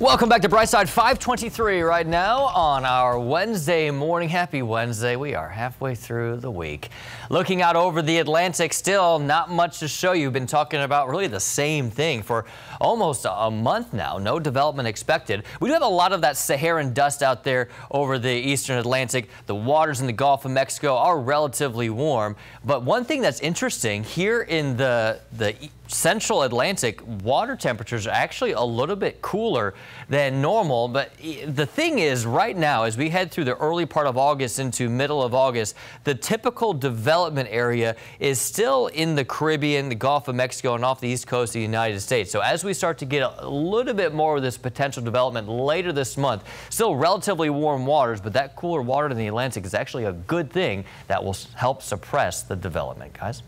Welcome back to Brightside 523 right now on our Wednesday morning. Happy Wednesday. We are halfway through the week. Looking out over the Atlantic, still not much to show you. Been talking about really the same thing for almost a month now. No development expected. We do have a lot of that Saharan dust out there over the eastern Atlantic. The waters in the Gulf of Mexico are relatively warm. But one thing that's interesting here in the, the central Atlantic, water temperatures are actually a little bit cooler than normal. But the thing is, right now, as we head through the early part of August into middle of August, the typical development area is still in the Caribbean, the Gulf of Mexico, and off the east coast of the United States. So as we start to get a little bit more of this potential development later this month, still relatively warm waters, but that cooler water in the Atlantic is actually a good thing that will help suppress the development, guys.